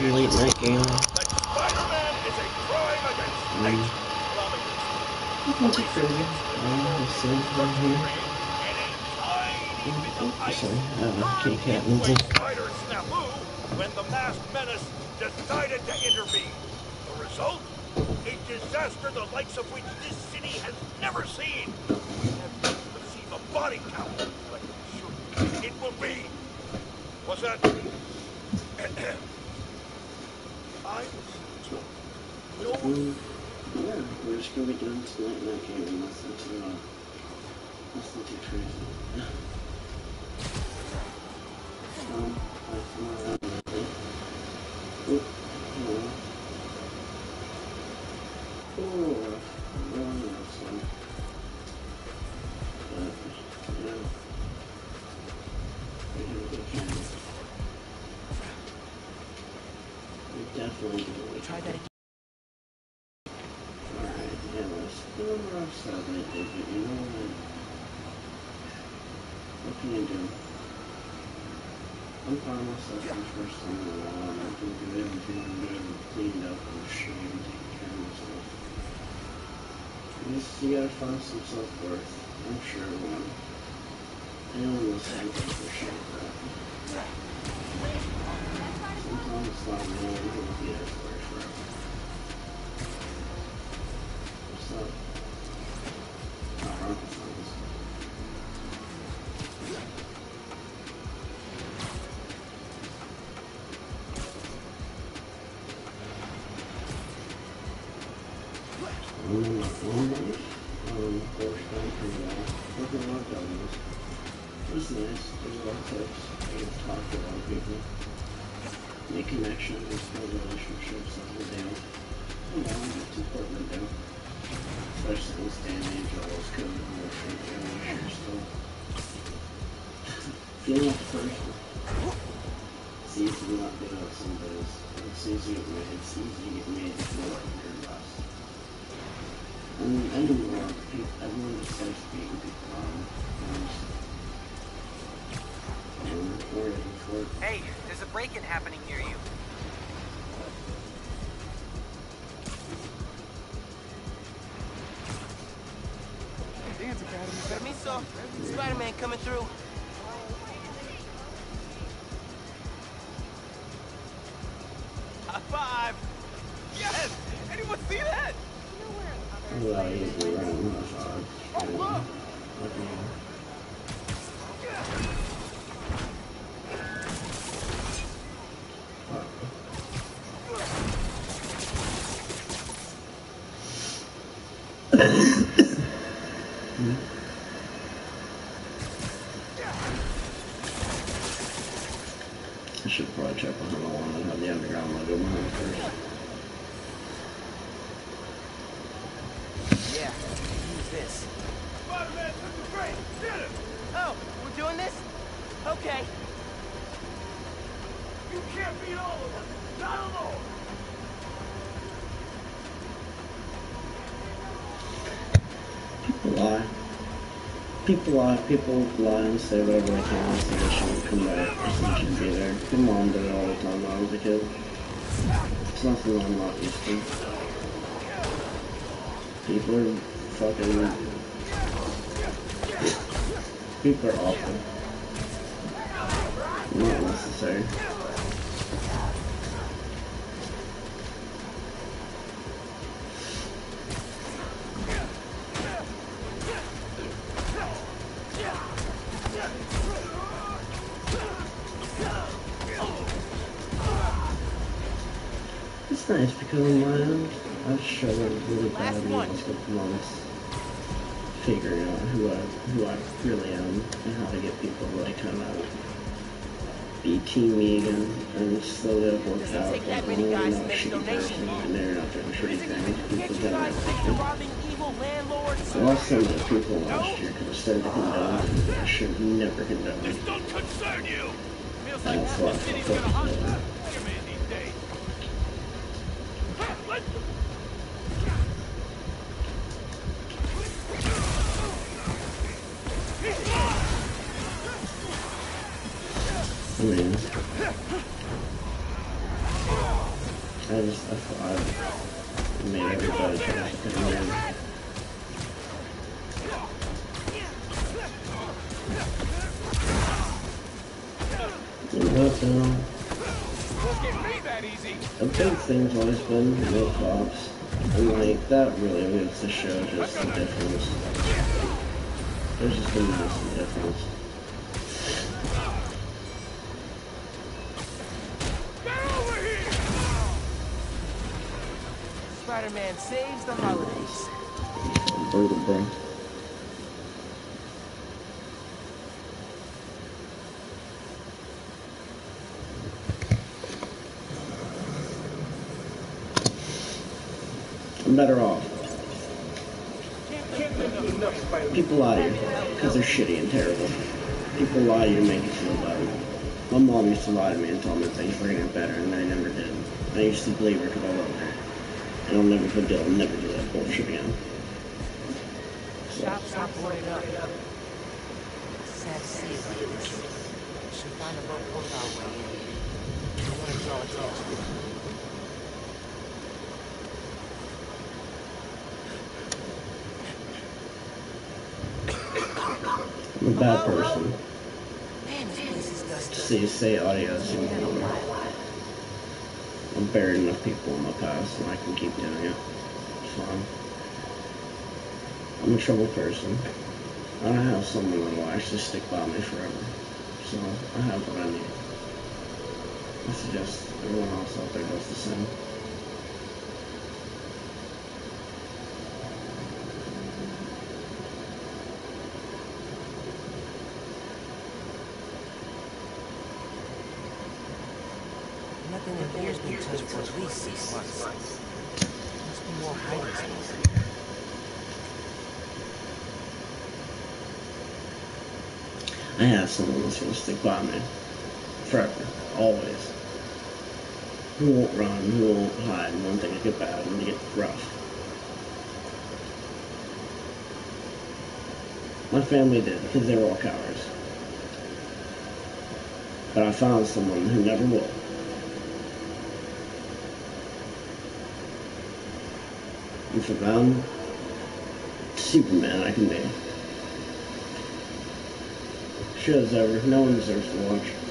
Some late game. that against Mm. too crazy. Um, let's see from here. Oh, sorry. Uh, kitty cat Lindsay. When the masked menace decided to intervene. The result? A disaster the likes of which this city has never seen. We have yet to receive a body count, but soon it will be. Was that? I was told no one Yeah, we're just gonna be doing some late night gaming. Nothing too, uh, nothing too crazy. Um, I've been around lately. Oop, hello. Oh, really nice one. But, yeah. We have a good game. We definitely do. Try that again. Alright, yeah, let's do you what? Can you do? I'm fine myself for the first time in a while, and I can do everything I'm good and cleaned up and shaved and taken care of myself. You just, you gotta find some self-worth. I'm sure everyone, anyone listening can appreciate that. Sometimes it's not really Was nice. There's a of tips. Get to people. Make connections, build relationships, that's what they do. You know, it's important to do. Especially in this day and age, all those code and you not get out some days. It's easy to get made, it's easy to get made feel like you're anymore, people, everyone just likes beating people on. And, and we're ready for it. Hey, there's a break-in happening near you. Dance Academy. Permiso, Spider-Man coming through. I should probably check on the one that had the underground logo behind it first. Yeah, use this. Spider-Man took the train. Get him! Oh, we're doing this? Okay. You can't beat all of us. Not alone. People lie. People lie. People lie and say whatever they can so they shouldn't come back or so they should be there. My mom did it all the time when I was a kid. It's nothing I'm not used to. People are fucking... People are awful. Not necessary. Nice because on my end, I've struggled really bad in the last couple months figuring out who I who I really am and how to get people to like kind of be team me again and slowly I've worked out like that I'm really not to a make a shitty person and they're not doing shitty things. People you get guys it. of robbing? I lost so many people last year because I started to condone things that I should never condone. This don't concern you. Feels like that's the I city's gonna hunt Mean, I just, I thought I made everybody try to that easy. a big thing's always been no cops. And like, that really makes the show just the difference. There's just a massive difference. Spider-Man saves the holidays. I'm better off. People lie to you because they're shitty and terrible. People lie to you to make you feel better. My mom used to lie to me and tell me things were gonna get better, and they never did. I used to believe her because I loved her. And I'll never forget, I'll never do that bullshit again. Shop, stop boarded up. Sad to see it like this. Should find a boat both our way in. Don't want to draw attention. I'm a bad person. Man, this place is dusty. See, say adios. I've buried enough people in my past and I can keep doing it. It's fine. I'm a troubled person. I don't have someone that will actually stick by me forever. So I have what I need. I suggest everyone else out there does the same. Nothing in here's been touched for at least six months. Must be more hiding space. I have someone going to stick by me. Forever. Always. Who won't run, who won't hide when things get bad, when they get rough. My family did, because they were all cowards. But I found someone who never will. And for them, Superman I can be. Show's over. No one deserves to watch.